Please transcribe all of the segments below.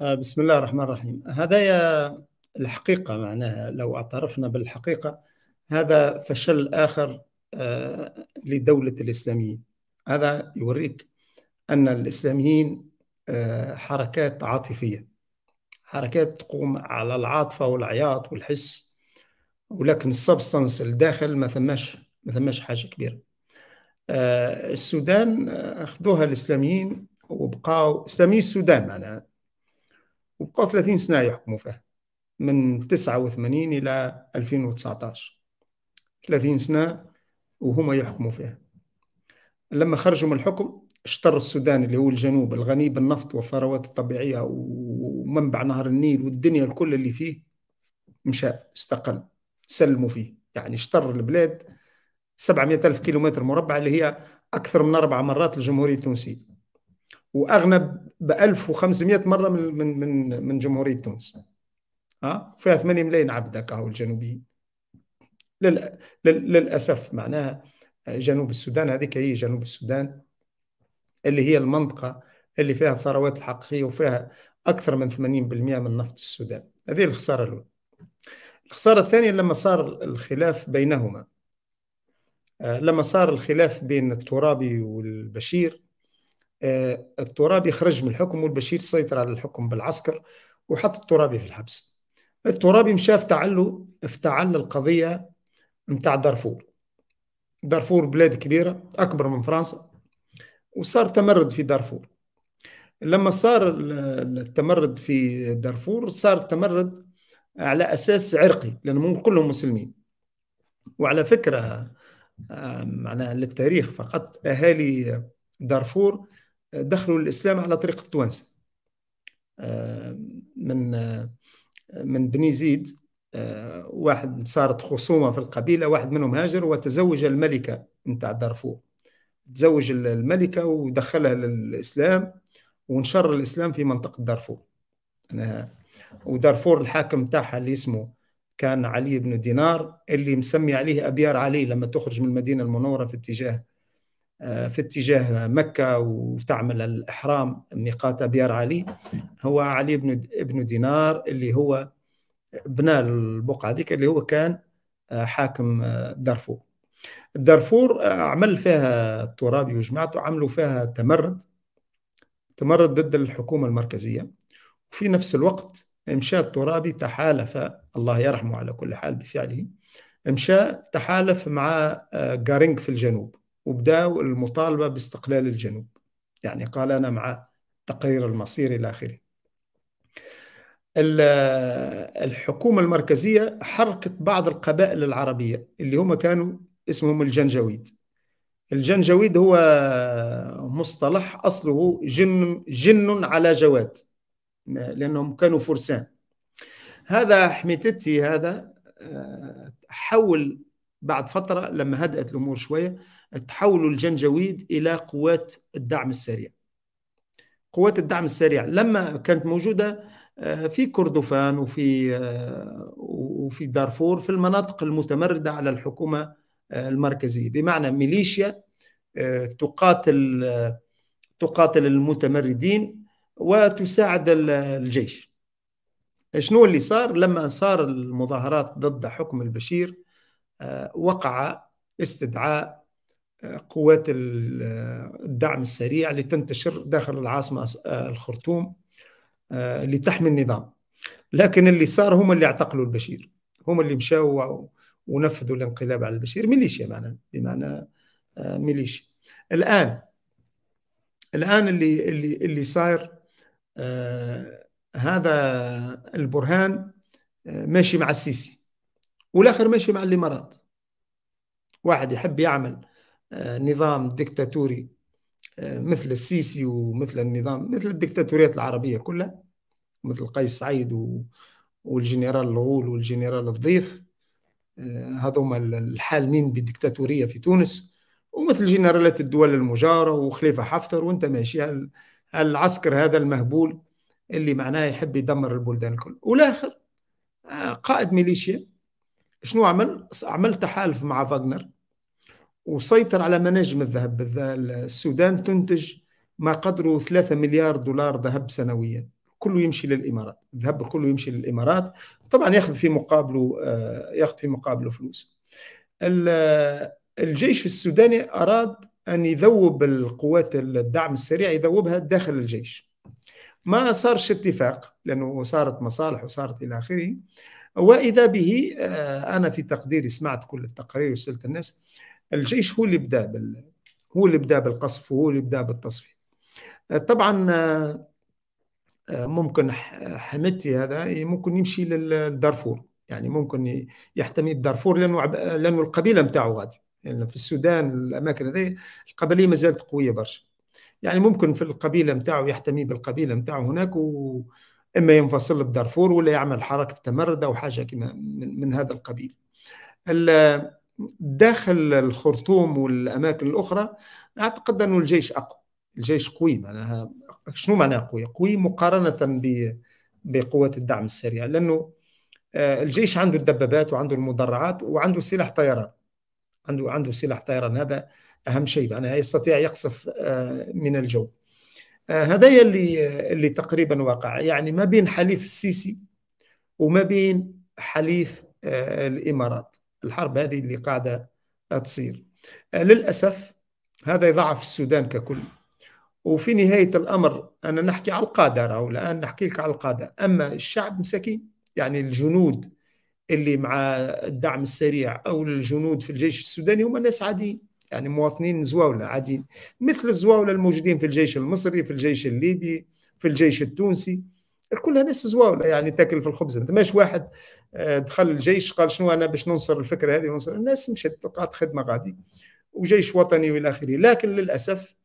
آه، بسم الله الرحمن الرحيم. هذايا الحقيقة معناها. لو اعترفنا بالحقيقة هذا فشل آخر آه، لدولة الإسلاميين. هذا يوريك أن الإسلاميين آه، حركات عاطفية حركات تقوم على العاطفة والعياط والحس. ولكن السبستانس الداخل ما ثماش ما ثماش حاجة كبيرة. السودان أخذوها الإسلاميين وبقاو إسلامي السودان معناها. وبقوا 30 سنة يحكموا فيها من 89 إلى 2019 30 سنة وهما يحكموا فيها. لما خرجوا من الحكم اشتر السودان اللي هو الجنوب الغني بالنفط والثروات الطبيعية ومنبع نهر النيل والدنيا الكل اللي فيه مشى استقل سلموا فيه. يعني اشتر البلاد 700 ألف كيلومتر مربع اللي هي أكثر من أربع مرات الجمهورية التونسية. وأغنى ب 1500 مرة من من من من جمهورية تونس. ها؟ فيها 8 ملايين عبد هكا الجنوبيين. لل... لل... للأسف معناها جنوب السودان هذيك هي جنوب السودان اللي هي المنطقة اللي فيها الثروات الحقيقية وفيها أكثر من 80% من نفط السودان. هذه الخسارة الأولى. الخسارة الثانية لما صار الخلاف بينهما آه، لما صار الخلاف بين الترابي والبشير آه، الترابي خرج من الحكم والبشير سيطر على الحكم بالعسكر وحط الترابي في الحبس. الترابي مشى افتعل افتعل القضية نتاع دارفور. دارفور بلاد كبيرة أكبر من فرنسا وصار تمرد في دارفور. لما صار التمرد في دارفور صار التمرد على أساس عرقي لأنهم كلهم مسلمين. وعلى فكرة آه، معناها للتاريخ فقط أهالي دارفور دخلوا الإسلام على طريق التوانسة. آه، من آه، من بني زيد آه، واحد صارت خصومة في القبيلة واحد منهم هاجر وتزوج الملكة نتاع دارفور. تزوج الملكة ودخلها للإسلام ونشر الإسلام في منطقة دارفور. أنا ودارفور الحاكم تاعها اللي اسمه كان علي بن دينار اللي مسمي عليه أبيار علي لما تخرج من المدينة المنورة في اتجاه في اتجاه مكة وتعمل الإحرام ميقات أبيار علي هو علي بن ابن دينار اللي هو بنى البقعة ذيك اللي هو كان آه، حاكم آه، دارفور. دارفور عمل فيها الترابي وجماعته عملوا فيها تمرد تمرد ضد الحكومة المركزية. وفي نفس الوقت مشى الترابي تحالف الله يرحمه على كل حال بفعله مشى تحالف مع جارينج في الجنوب. وبداوا المطالبة باستقلال الجنوب. يعني قال أنا مع تقرير المصير إلى آخره. الحكومة المركزية حركت بعض القبائل العربية اللي هم كانوا اسمهم الجنجويد. الجنجويد هو مصطلح أصله جن, جن على جواد لأنهم كانوا فرسان. هذا حميتتي هذا آه، حول بعد فترة لما هدأت الأمور شوية تحولوا الجنجويد إلى قوات الدعم السريع. قوات الدعم السريع لما كانت موجودة آه، في كردفان وفي آه، وفي دارفور في المناطق المتمردة على الحكومة آه، المركزية. بمعنى ميليشيا تقاتل تقاتل المتمردين وتساعد الجيش. شنو اللي صار؟ لما صار المظاهرات ضد حكم البشير وقع استدعاء قوات الدعم السريع لتنتشر داخل العاصمة الخرطوم آه، لتحمي النظام. لكن اللي صار هم اللي اعتقلوا البشير. هم اللي مشاو ونفذوا الانقلاب على البشير. ميليشيا معنى بمعنى آه، ميليشيا. الآن الآن اللي اللي اللي صاير آه هذا البرهان آه ماشي مع السيسي. والآخر ماشي مع الإمارات. واحد يحب يعمل آه، نظام ديكتاتوري آه، مثل السيسي ومثل النظام مثل الدكتاتوريات العربية كلها مثل قيس سعيد والجنرال الغول والجنرال الضيف. آه، هذوما الحالمين بالدكتاتورية في تونس ومثل جنرالات الدول المجاورة وخليفة حفتر وانت ماشي العسكر هذا المهبول اللي معناه يحب يدمر البلدان الكل. والآخر قائد ميليشيا. شنو عمل؟ عمل تحالف مع فاغنر. وسيطر على مناجم الذهب. السودان تنتج ما قدره 3 مليار دولار ذهب سنويا. كله يمشي للإمارات. الذهب كله يمشي للإمارات. طبعا ياخذ في مقابله آه، ياخذ في مقابله فلوس. الجيش السوداني أراد أن يذوب القوات الدعم السريع يذوبها داخل الجيش. ما صارش اتفاق لأنه صارت مصالح وصارت إلى آخره. وإذا به آه، أنا في تقديري سمعت كل التقارير وسألت الناس الجيش هو اللي بدا بال هو اللي بدا بالقصف وهو اللي بدا بالتصفية. طبعا آه، ممكن حمدتي هذا ممكن يمشي للدارفور يعني ممكن يحتمي بدارفور لأنه لأنه القبيلة نتاعو غادي. يعني في السودان الأماكن هذه القبليه ما زالت قوية برشا. يعني ممكن في القبيلة نتاعو يحتمي بالقبيلة نتاعو هناك و إما ينفصل بدارفور ولا يعمل حركة تمرد أو حاجة كما من, من هذا القبيل. داخل الخرطوم والأماكن الأخرى أعتقد أنه الجيش أقوى. الجيش قوي معناها شنو معناها قوي؟ قوي مقارنة بقوات الدعم السريع لأنه آه، الجيش عنده الدبابات وعنده المدرعات وعنده سلاح طيران. عنده عنده سلاح طيران هذا أهم شيء معناها يستطيع يقصف آه، من الجو. آه، هذا اللي اللي تقريبا واقع. يعني ما بين حليف السيسي وما بين حليف الإمارات. الحرب هذه اللي قاعدة تصير. للأسف هذا يضعف السودان ككل. وفي نهاية الأمر أنا نحكي على القادة أو الآن نحكي لك على القادة. أما الشعب مساكين يعني الجنود اللي مع الدعم السريع أو الجنود في الجيش السوداني هم ناس عاديين يعني مواطنين زواولة عاديين. مثل الزواولة الموجودين في الجيش المصري في الجيش الليبي في الجيش التونسي. كلها ناس زواولة يعني تاكل في الخبز؟ ما واحد آه، دخل الجيش قال شنو أنا باش ننصر الفكرة هذه؟ ونصر الناس مشت قاعدة خدمة غادي. وجيش وطني وإلى آخره. لكن للأسف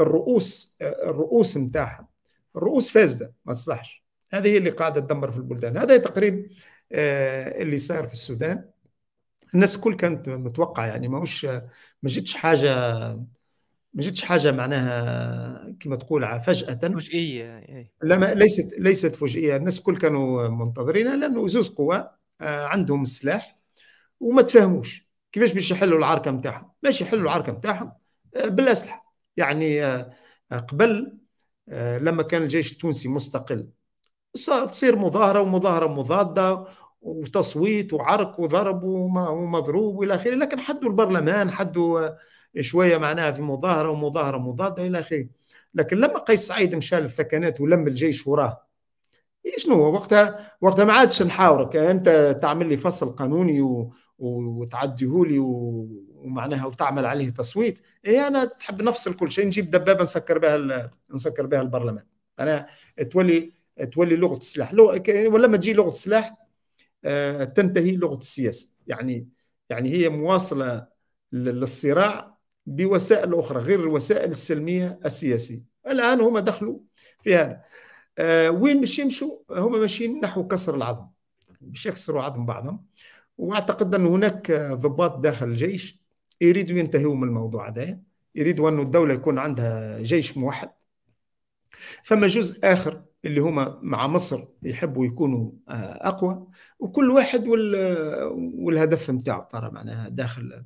الرؤوس الرؤوس نتاعها الرؤوس فاسدة ما تصلحش. هذه هي اللي قاعدة تدمر في البلدان. هذا تقريب آه، اللي صار في السودان. الناس الكل كانت متوقعة يعني ماهوش ما جتش حاجة ما جتش حاجة معناها كما تقول فجأة. فجئية لا ما ليست ليست فجئية. الناس الكل كانوا منتظرين لأنه زوز قوى آه، عندهم السلاح وما تفهموش كيفاش باش يحلوا العركة نتاعهم ماشي يحلوا العركة نتاعهم آه، بالاسلحه يعني آه، قبل لما كان الجيش التونسي مستقل تصير مظاهرة ومظاهرة مضادة وتصويت وعرق وضرب ومضروب وإلى آخره. لكن حدوا البرلمان حدوا شوية معناها في مظاهرة ومظاهرة مضادة إلى آخره. لكن لما قيس سعيد مشى للثكنات ولم الجيش وراه شنو هو؟ وقتها وقتها ما عادش نحاورك. أنت تعمل لي فصل قانوني و... وتعديه لي و... ومعناها وتعمل عليه تصويت. إيه أنا تحب نفصل كل شيء نجيب دبابة نسكر بها نسكر بها البرلمان. أنا تولي تولي لغة السلاح. ولما تجي لغة السلاح آه، تنتهي لغة السياسة. يعني يعني هي مواصلة للصراع بوسائل أخرى غير الوسائل السلمية السياسية. الآن هم دخلوا في هذا. آه، وين باش يمشوا؟ هم ماشيين نحو كسر العظم باش يكسروا عظم بعضهم. وأعتقد أن هناك ضباط داخل الجيش يريدوا ينتهوا من الموضوع هذا يريدوا أن الدولة يكون عندها جيش موحد. فما جزء آخر اللي هما مع مصر يحبوا يكونوا آه، أقوى. وكل واحد والهدف نتاعو ترى معناها داخل